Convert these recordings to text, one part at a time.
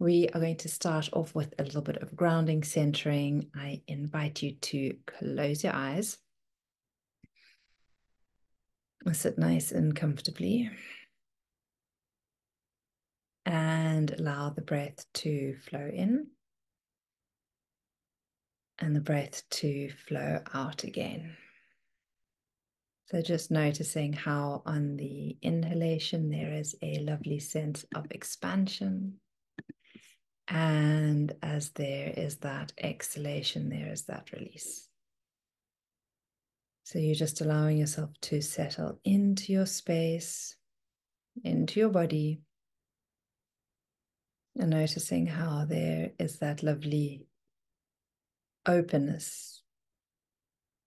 We are going to start off with a little bit of grounding, centering. I invite you to close your eyes. Sit nice and comfortably. And allow the breath to flow in and the breath to flow out again. So just noticing how on the inhalation there is a lovely sense of expansion. And as there is that exhalation, there is that release. So you're just allowing yourself to settle into your space, into your body, and noticing how there is that lovely openness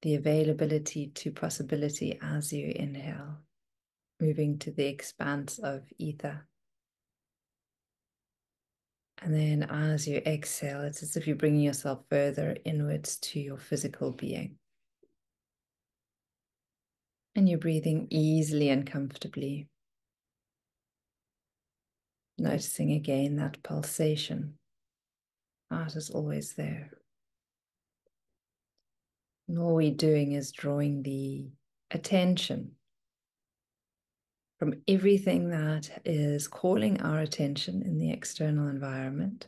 the availability to possibility as you inhale, moving to the expanse of ether. And then as you exhale, it's as if you're bringing yourself further inwards to your physical being. And you're breathing easily and comfortably. Noticing again that pulsation. Heart is always there. And all we're doing is drawing the attention from everything that is calling our attention in the external environment.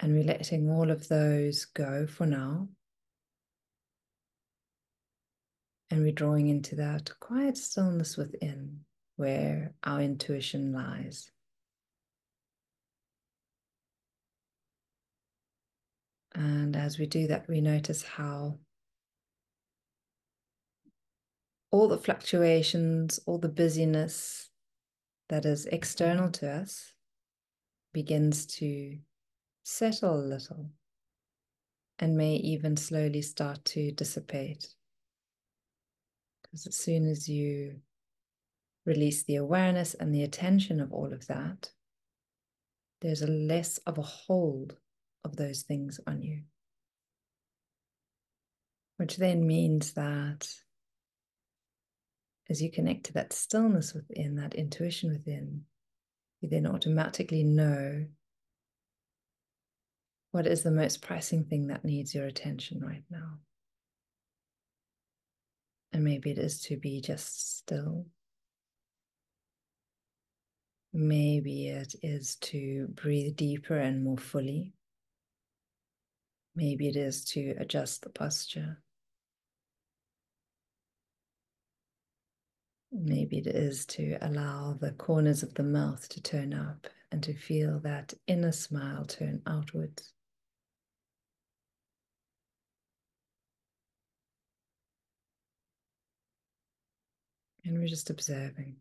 And we're letting all of those go for now. And we're drawing into that quiet stillness within where our intuition lies. And as we do that, we notice how all the fluctuations, all the busyness that is external to us begins to settle a little and may even slowly start to dissipate. Because as soon as you release the awareness and the attention of all of that, there's a less of a hold of those things on you. Which then means that as you connect to that stillness within, that intuition within, you then automatically know what is the most pressing thing that needs your attention right now. And maybe it is to be just still. Maybe it is to breathe deeper and more fully. Maybe it is to adjust the posture. Maybe it is to allow the corners of the mouth to turn up and to feel that inner smile turn outwards. And we're just observing.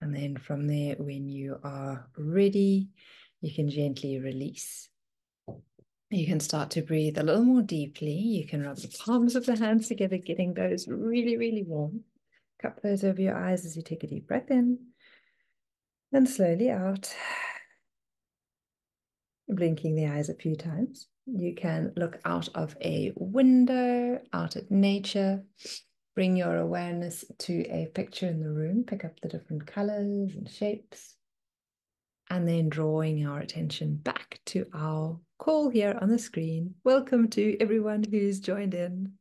And then from there, when you are ready, you can gently release. You can start to breathe a little more deeply. You can rub the palms of the hands together, getting those really, really warm. Cup those over your eyes as you take a deep breath in. and slowly out. Blinking the eyes a few times. You can look out of a window, out at nature. Bring your awareness to a picture in the room, pick up the different colors and shapes, and then drawing our attention back to our call here on the screen. Welcome to everyone who's joined in.